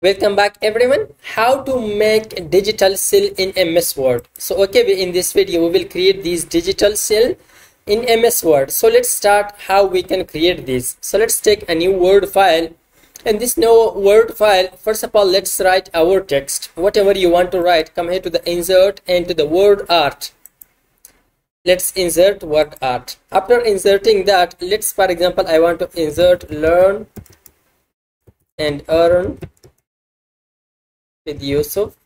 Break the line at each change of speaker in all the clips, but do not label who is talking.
welcome back everyone. How to make a digital seal in ms word. So okay in this video we will create these digital seal in ms word. So let's start how we can create this. So let's take a new word file. And this new word file first of all let's write our text. Whatever you want to write come here to the insert and to the word art. Let's insert word art. After inserting that let's for example i want to insert learn and earn with Yusuf.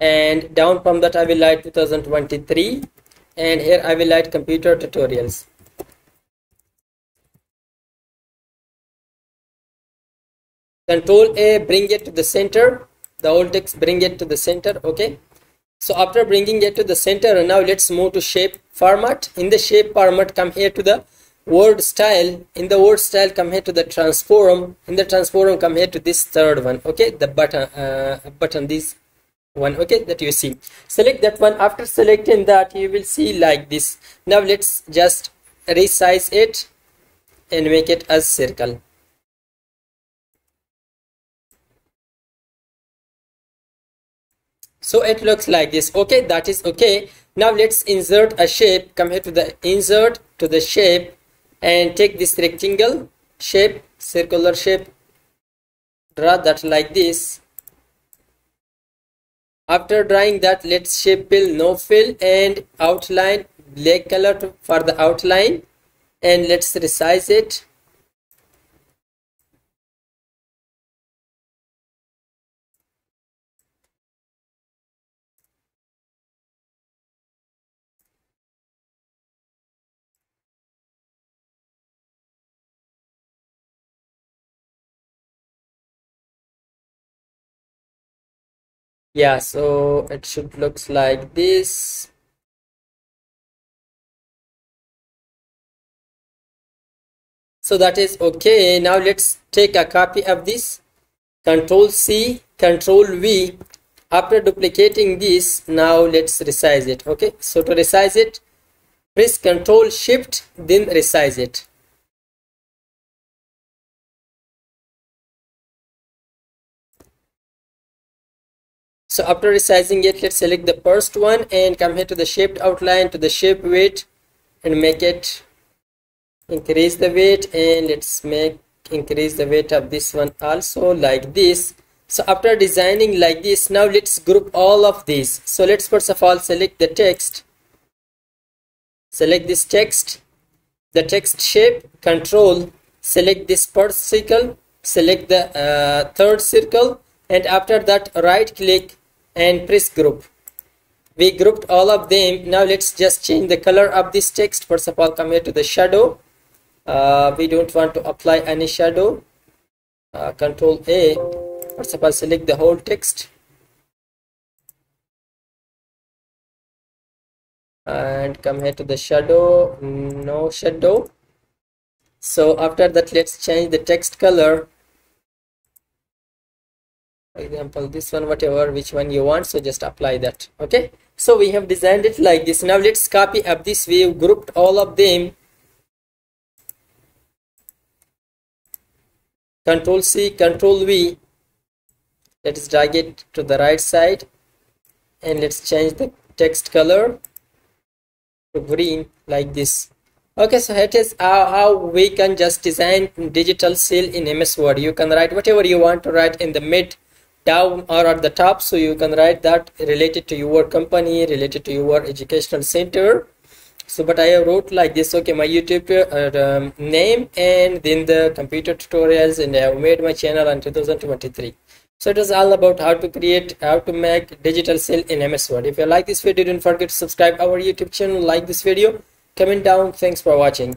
And down from that I will write 2023 and here I will write computer tutorials. Control A bring it to the center. The old text bring it to the center okay? So after bringing it to the center now let's move to shape format. In the shape format come here to the word style in the word style come here to the transform in the transform come here to this third one okay? The button uh, button this one okay? That you see. Select that one. After selecting that you will see like this. Now let's just resize it and make it as circle. So it looks like this okay? That is okay. Now let's insert a shape. Come here to the insert to the shape and take this rectangle shape circular shape draw that like this. After drawing that let's shape fill no fill and outline black color for the outline. And let's resize it yeah so it should looks like this. So that is okay. Now let's take a copy of this. Control c control v. After duplicating this now let's resize it. Okay so to resize it press control shift then resize it so after resizing it let's select the first one and come here to the shaped outline to the shape weight and make it increase the weight and let's make increase the weight of this one also like this. So after designing like this now let's group all of these. So let's first of all select the text. Select this text the text shape control select this first circle select the uh, third circle and after that right click and press group. We grouped all of them. Now let's just change the color of this text. First of all come here to the shadow. Uh, we don't want to apply any shadow. Uh, control a. First of all select the whole text. And come here to the shadow. No shadow. So after that let's change the text color example this one whatever which one you want so just apply that okay? So we have designed it like this. Now let's copy up this we've grouped all of them. Control c control v. Let's drag it to the right side. And let's change the text color to green like this. Okay so it is how we can just design digital seal in ms word. You can write whatever you want to write in the mid down or at the top so you can write that related to your company related to your educational center. So but i wrote like this okay my youtube uh, um, name and then the computer tutorials and i have made my channel in 2023 so it is all about how to create how to make digital seal in ms word. If you like this video don't forget to subscribe our youtube channel like this video comment down. Thanks for watching